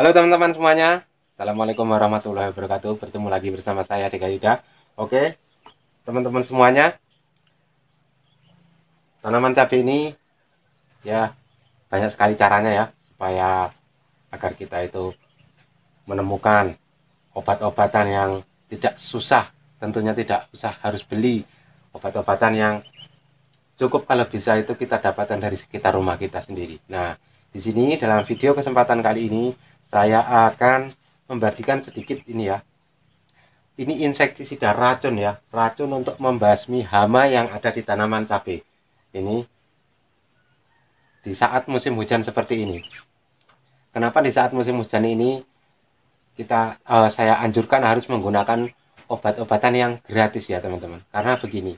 Halo teman-teman semuanya, Assalamualaikum warahmatullahi wabarakatuh. Bertemu lagi bersama saya Dika Yuda. Oke, teman-teman semuanya, tanaman cabai ini ya banyak sekali caranya ya supaya agar kita itu menemukan obat-obatan yang tidak susah. Tentunya tidak usah harus beli obat-obatan yang cukup kalau bisa itu kita dapatkan dari sekitar rumah kita sendiri. Nah, di sini dalam video kesempatan kali ini saya akan membagikan sedikit ini ya. Ini insektisida racun ya. Racun untuk membasmi hama yang ada di tanaman cabai. Ini di saat musim hujan seperti ini. Kenapa di saat musim hujan ini kita uh, saya anjurkan harus menggunakan obat-obatan yang gratis ya teman-teman? Karena begini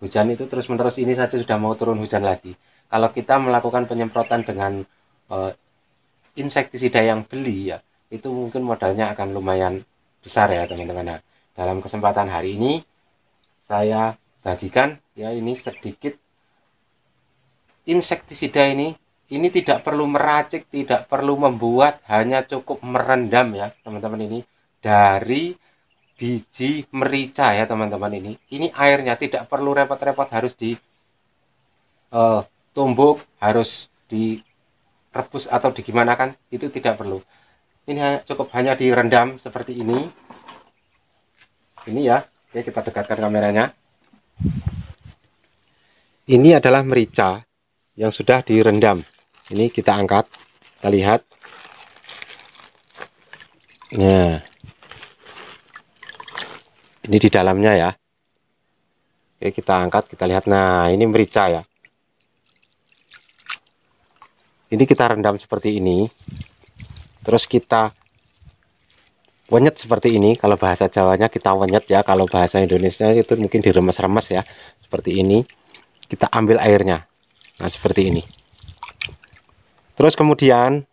hujan itu terus menerus ini saja sudah mau turun hujan lagi. Kalau kita melakukan penyemprotan dengan uh, insektisida yang beli ya itu mungkin modalnya akan lumayan besar ya teman-teman. Nah dalam kesempatan hari ini saya bagikan ya ini sedikit insektisida ini. Ini tidak perlu meracik tidak perlu membuat hanya cukup merendam ya teman-teman ini dari biji merica ya teman-teman ini. Ini airnya tidak perlu repot-repot harus di uh, tumbuk harus di rebus atau digimanakan itu tidak perlu. Ini cukup hanya direndam seperti ini. Ini ya oke kita dekatkan kameranya. Ini adalah merica yang sudah direndam. Ini kita angkat kita lihat. Nah. Ini di dalamnya ya. Oke kita angkat kita lihat. Nah ini merica ya ini kita rendam seperti ini. Terus kita wenyet seperti ini. Kalau bahasa Jawanya kita wenyet ya. Kalau bahasa Indonesia itu mungkin diremes-remes ya. Seperti ini. Kita ambil airnya. Nah seperti ini. Terus kemudian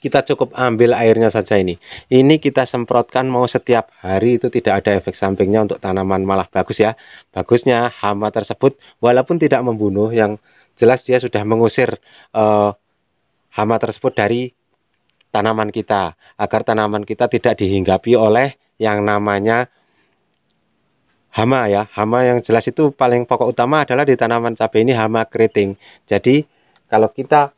kita cukup ambil airnya saja ini. Ini kita semprotkan mau setiap hari. Itu tidak ada efek sampingnya untuk tanaman malah bagus ya. Bagusnya hama tersebut walaupun tidak membunuh yang jelas dia sudah mengusir uh, hama tersebut dari tanaman kita agar tanaman kita tidak dihinggapi oleh yang namanya hama ya. Hama yang jelas itu paling pokok utama adalah di tanaman cabai ini hama keriting. Jadi kalau kita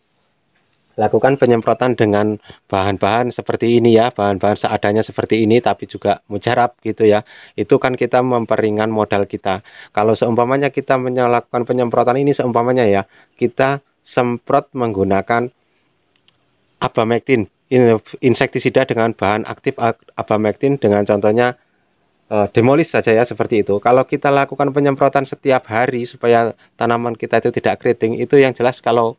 lakukan penyemprotan dengan bahan-bahan seperti ini ya bahan-bahan seadanya seperti ini tapi juga mujarab gitu ya. Itu kan kita memperingan modal kita. Kalau seumpamanya kita melakukan penyemprotan ini seumpamanya ya kita semprot menggunakan abamectin insektisida dengan bahan aktif abamectin dengan contohnya e, demolis saja ya seperti itu. Kalau kita lakukan penyemprotan setiap hari supaya tanaman kita itu tidak keriting itu yang jelas kalau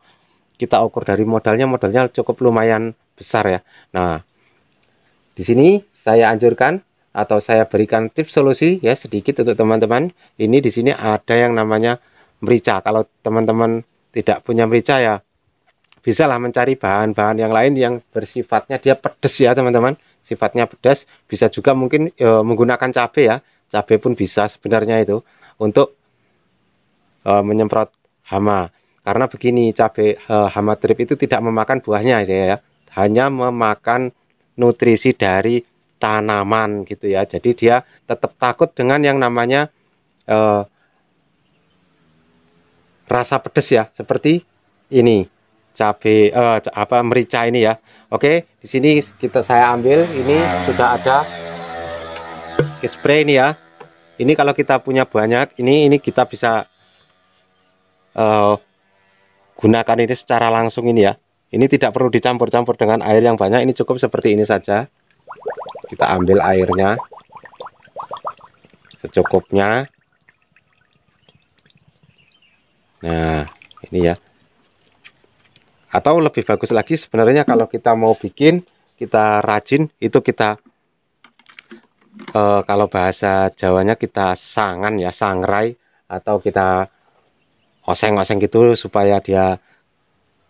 kita ukur dari modalnya modalnya cukup lumayan besar ya. Nah di sini saya anjurkan atau saya berikan tips solusi ya sedikit untuk teman-teman. Ini di sini ada yang namanya merica. Kalau teman-teman tidak punya merica ya bisalah mencari bahan-bahan yang lain yang bersifatnya dia pedas ya teman-teman. Sifatnya pedas bisa juga mungkin e, menggunakan cabai ya. Cabai pun bisa sebenarnya itu untuk e, menyemprot hama karena begini cabai uh, hama drip itu tidak memakan buahnya ya, ya. Hanya memakan nutrisi dari tanaman gitu ya. Jadi dia tetap takut dengan yang namanya uh, rasa pedas ya. Seperti ini cabai uh, apa merica ini ya. Oke di sini kita saya ambil. Ini sudah ada spray ini ya. Ini kalau kita punya banyak ini ini kita bisa uh, gunakan ini secara langsung ini ya. Ini tidak perlu dicampur-campur dengan air yang banyak ini cukup seperti ini saja. Kita ambil airnya. Secukupnya. Nah ini ya. Atau lebih bagus lagi sebenarnya kalau kita mau bikin kita rajin itu kita eh, kalau bahasa Jawanya kita sangan ya sangrai atau kita oseng-oseng gitu supaya dia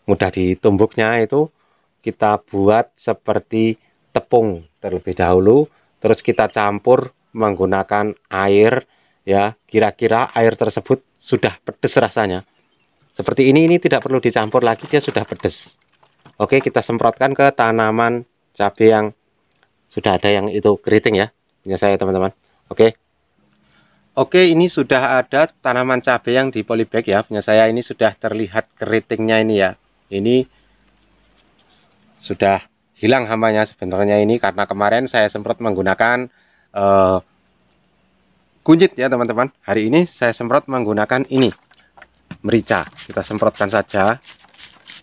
mudah ditumbuknya itu kita buat seperti tepung terlebih dahulu terus kita campur menggunakan air ya. Kira-kira air tersebut sudah pedes rasanya. Seperti ini ini tidak perlu dicampur lagi dia sudah pedes. Oke kita semprotkan ke tanaman cabai yang sudah ada yang itu keriting ya punya saya teman-teman. Oke Oke ini sudah ada tanaman cabai yang di polybag ya. Punya saya ini sudah terlihat keritingnya ini ya. Ini sudah hilang hambanya sebenarnya ini karena kemarin saya semprot menggunakan uh, kunyit ya teman-teman. Hari ini saya semprot menggunakan ini merica. Kita semprotkan saja.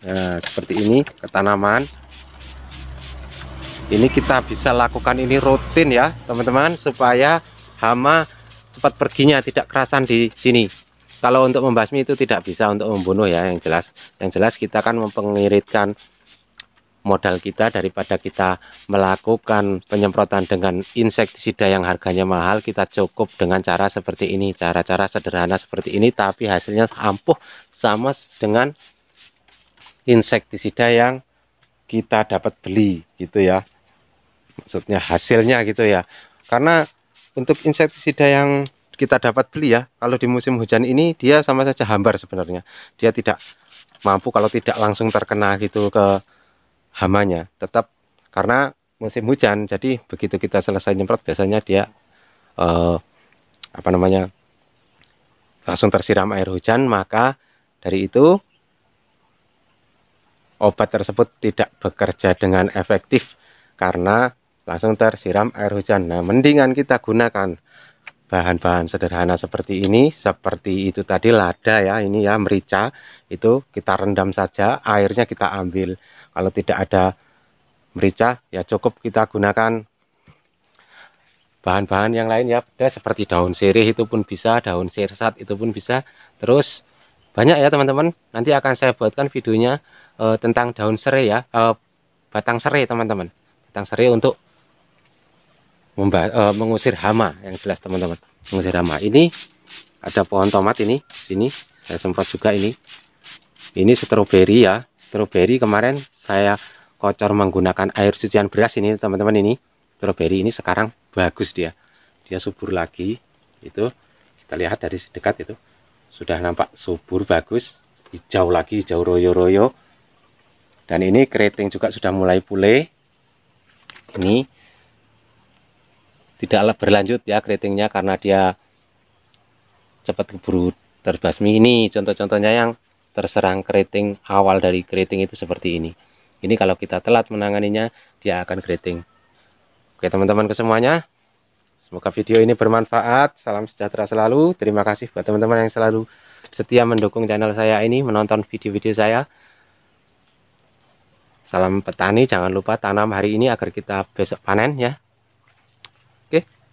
Nah, seperti ini ke tanaman. Ini kita bisa lakukan ini rutin ya teman-teman supaya hama cepat perginya tidak kerasan di sini. Kalau untuk membasmi itu tidak bisa untuk membunuh ya yang jelas. Yang jelas kita kan mempengiritkan modal kita daripada kita melakukan penyemprotan dengan insektisida yang harganya mahal kita cukup dengan cara seperti ini cara-cara sederhana seperti ini tapi hasilnya ampuh sama dengan insektisida yang kita dapat beli gitu ya. Maksudnya hasilnya gitu ya. Karena untuk insektisida yang kita dapat beli ya kalau di musim hujan ini dia sama saja hambar sebenarnya. Dia tidak mampu kalau tidak langsung terkena gitu ke hamanya. Tetap karena musim hujan jadi begitu kita selesai nyemprot biasanya dia eh, apa namanya langsung tersiram air hujan maka dari itu obat tersebut tidak bekerja dengan efektif karena langsung tersiram air hujan. Nah, mendingan kita gunakan bahan-bahan sederhana seperti ini, seperti itu tadi lada ya, ini ya merica, itu kita rendam saja, airnya kita ambil. Kalau tidak ada merica, ya cukup kita gunakan bahan-bahan yang lain ya, seperti daun sirih itu pun bisa, daun sirsat itu pun bisa. Terus banyak ya teman-teman, nanti akan saya buatkan videonya uh, tentang daun serai ya, uh, batang serai teman-teman, batang serai untuk uh, mengusir hama yang jelas teman-teman. Mengusir hama. Ini ada pohon tomat ini sini. Saya semprot juga ini. Ini stroberi ya. Stroberi kemarin saya kocor menggunakan air cucian beras ini teman-teman ini. Stroberi ini sekarang bagus dia. Dia subur lagi. Itu kita lihat dari dekat itu. Sudah nampak subur bagus. Hijau lagi hijau royo-royo. Dan ini keriting juga sudah mulai pulih. Ini tidak berlanjut ya keritingnya karena dia cepat keburu terbasmi. Ini contoh-contohnya yang terserang keriting awal dari keriting itu seperti ini. Ini kalau kita telat menanganinya dia akan keriting. Oke teman-teman kesemuanya semoga video ini bermanfaat. Salam sejahtera selalu. Terima kasih buat teman-teman yang selalu setia mendukung channel saya ini menonton video-video saya. Salam petani jangan lupa tanam hari ini agar kita besok panen ya